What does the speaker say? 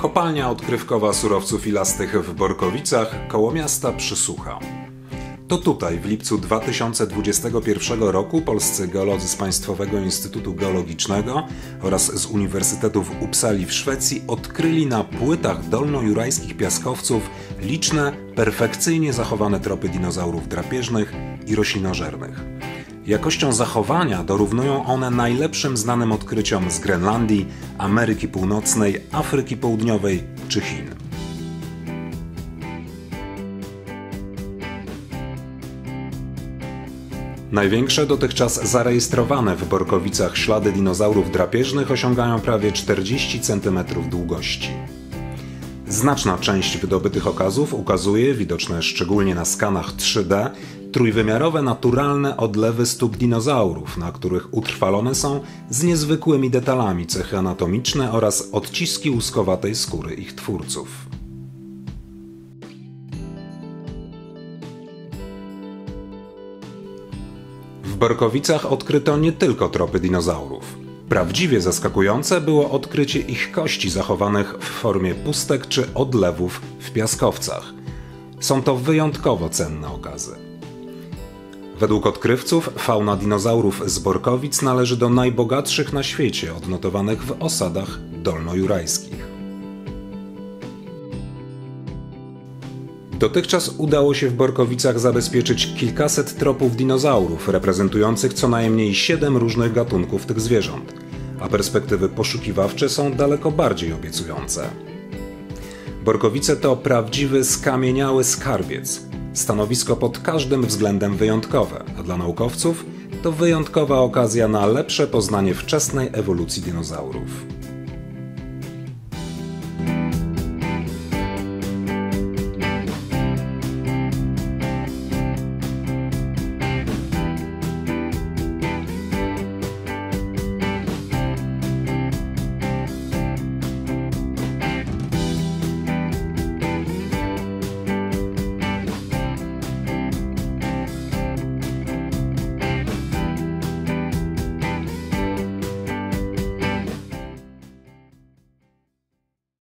Kopalnia odkrywkowa surowców ilastych w Borkowicach koło miasta Przysłucha. To tutaj w lipcu 2021 roku polscy geolodzy z Państwowego Instytutu Geologicznego oraz z Uniwersytetu w Uppsali w Szwecji odkryli na płytach dolnojurajskich piaskowców liczne, perfekcyjnie zachowane tropy dinozaurów drapieżnych i roślinożernych. Jakością zachowania dorównują one najlepszym znanym odkryciom z Grenlandii, Ameryki Północnej, Afryki Południowej czy Chin. Największe dotychczas zarejestrowane w Borkowicach ślady dinozaurów drapieżnych osiągają prawie 40 cm długości. Znaczna część wydobytych okazów ukazuje, widoczne szczególnie na skanach 3D, trójwymiarowe naturalne odlewy stóp dinozaurów, na których utrwalone są z niezwykłymi detalami cechy anatomiczne oraz odciski łuskowatej skóry ich twórców. W Borkowicach odkryto nie tylko tropy dinozaurów. Prawdziwie zaskakujące było odkrycie ich kości zachowanych w formie pustek czy odlewów w piaskowcach. Są to wyjątkowo cenne okazy. Według odkrywców fauna dinozaurów z Borkowic należy do najbogatszych na świecie odnotowanych w osadach dolnojurajskich. Dotychczas udało się w Borkowicach zabezpieczyć kilkaset tropów dinozaurów, reprezentujących co najmniej siedem różnych gatunków tych zwierząt, a perspektywy poszukiwawcze są daleko bardziej obiecujące. Borkowice to prawdziwy skamieniały skarbiec, stanowisko pod każdym względem wyjątkowe, a dla naukowców to wyjątkowa okazja na lepsze poznanie wczesnej ewolucji dinozaurów.